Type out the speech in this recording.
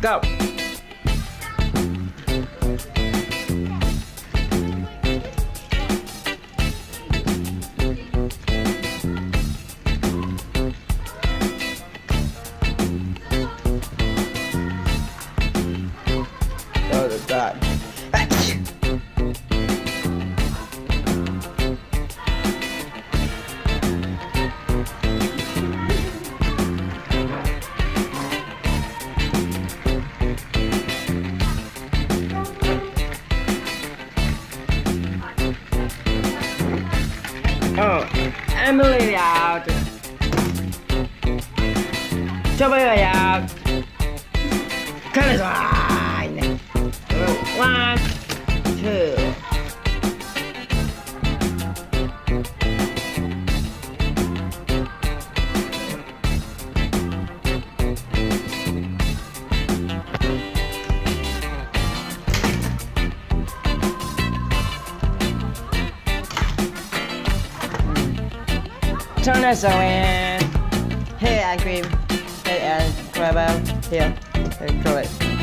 Go. Oh, that. Oh, Emily out. Joby out. Come on. Turn this eh. away. Here, and cream. Here, and grab out. Here. Throw it.